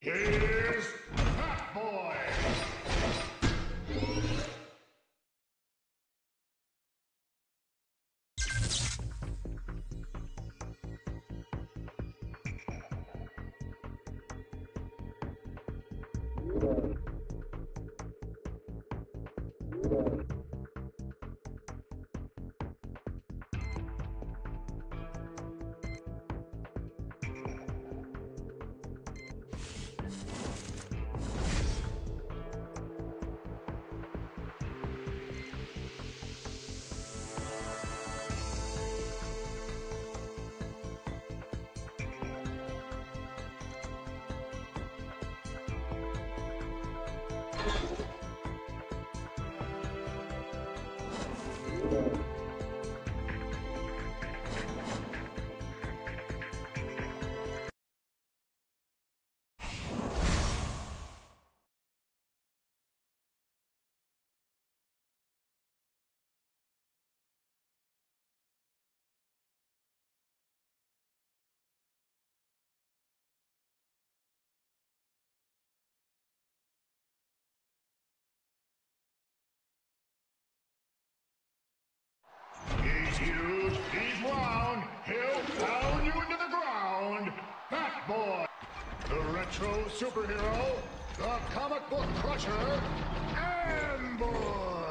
Here's Fat Boy. Retro superhero, the comic book crusher, Ambush.